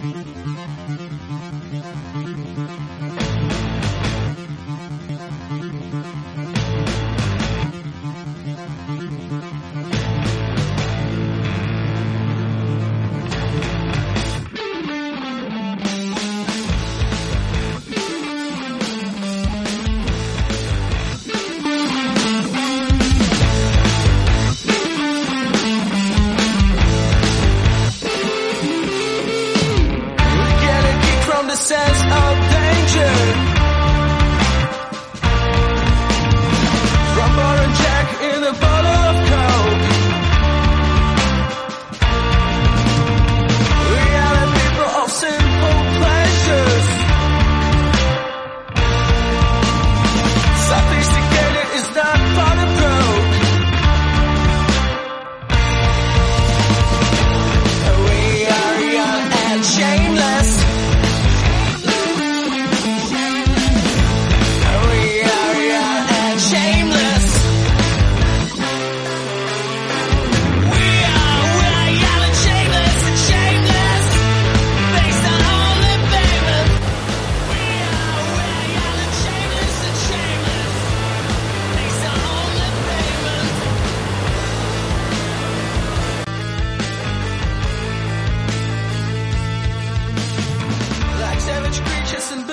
A kick Savage creatures and